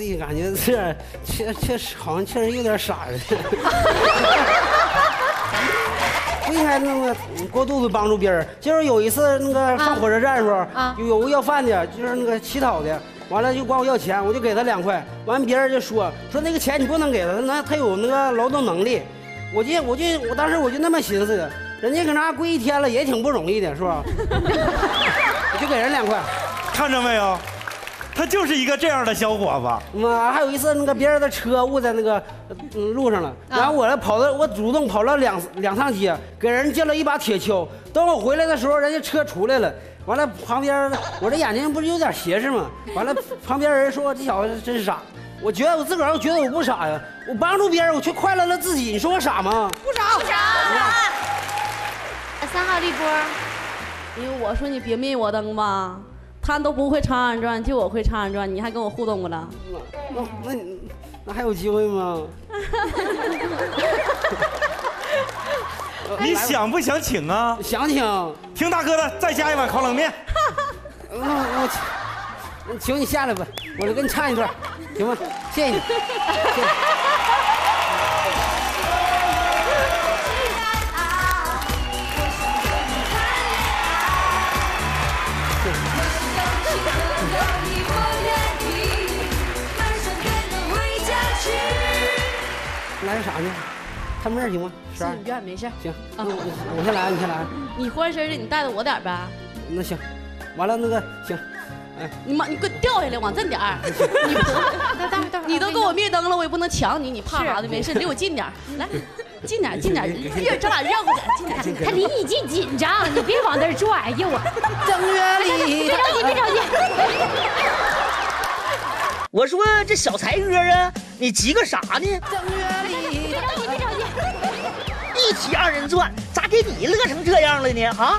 自己感觉是确确实好像确实有点傻了，不应该那么过度的帮助别人。就是有一次那个上火车站的时候，有个要饭的，就是那个乞讨的，完了就管我要钱，我就给他两块，完别人就说说那个钱你不能给他，那他有那个劳动能力。我就我就我当时我就那么寻思的，人家搁那跪一天了也挺不容易的，是吧？我就给人两块。看着没有，他就是一个这样的小伙子。嗯，还有一次那个别人的车误在那个嗯路上了，然后我来跑到我主动跑了两两趟街，给人借了一把铁锹。等我回来的时候，人家车出来了，完了旁边我这眼睛不是有点斜视吗？完了旁边人说这小子真是傻。我觉得我自个儿，我觉得我不傻呀，我帮助别人，我却快乐了自己。你说我傻吗？不傻不傻。三号立波，因为我说你别灭我灯吧，他都不会唱二人转，就我会唱二人转，你还跟我互动不了？那那你那还有机会吗？你想不想请啊？想请。听大哥的，再加一碗烤冷面。那我请，求你下来吧，我就给你唱一段，行吗？谢谢你。谢谢来个啥呢？看妹儿行吗？十二你愿没事。行，那我我先来，你先来。你欢声的，你带着我点儿呗。那行，完了那个行，哎，你妈，你给我掉下来，往这点儿。你都给我灭灯了，我也不能抢你，你怕啥的？没事，离我近点儿，来，近点儿，近点咱俩热乎点儿，近点儿，近点儿。他离你近紧张，你别往那儿拽。哎呦我，正月里别着急，别着急。我说这小才哥啊，你急个啥呢？别着急，别着急。一提二人转，咋给你乐成这样了呢？啊？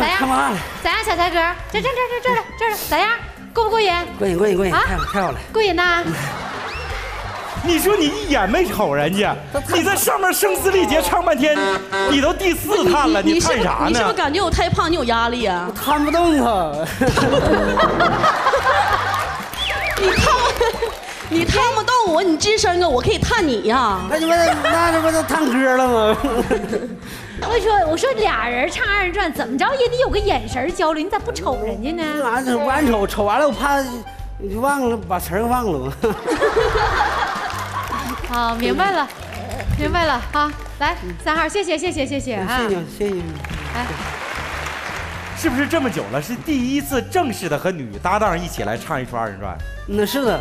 咋样？看不看了？咋样，小才哥？这这这这这这咋样？过不过瘾？过瘾过瘾过瘾，啊太好太好了。过瘾呐！你说你一眼没瞅人家，你在上面声嘶力竭唱半天，你都第四探了，你是不是探啥你是不是？感觉我太胖，你有压力啊？摊不动他，你探不，你探不到我，你吱声啊，我可以探你呀、那你们那这不就探歌了吗？我说我说俩人唱二人转，怎么着也得有个眼神交流，你咋不瞅人家这呢？玩意儿不按瞅，瞅完了我怕你忘了把词儿忘了嘛。好，明白了，明白了。好，来三号，谢谢谢谢谢谢啊！谢谢谢谢你。来，是不是这么久了，是第一次正式的和女搭档一起来唱一出二人转？那是的，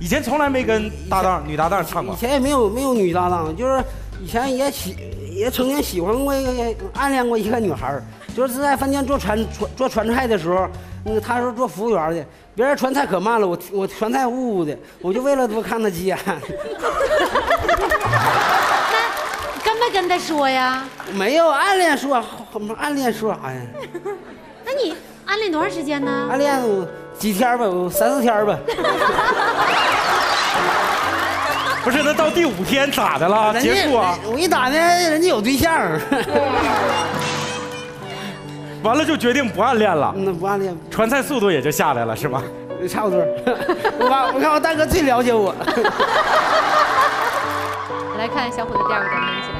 以前从来没跟搭档、女搭档唱过以。前也没有没有女搭档，就是以前也喜也曾经喜欢过一个暗恋过一个女孩儿，就是在饭店做传传做传菜的时候，那个她是做服务员的，别人传菜可慢了，我我传菜呜呜的，我就为了多看她几眼，那跟没跟她说呀？没有暗恋说暗恋说啥呀？那你暗恋多长时间呢？暗恋我几天吧，我三四天吧。不是，那到第五天咋的了？结束啊？我一打听，人家有对象，完了就决定不暗恋了，那不暗恋，传菜速度也就下来了，是吧？差不多。我把我看我大哥最了解我。来看小虎的第二个单词，一起来看。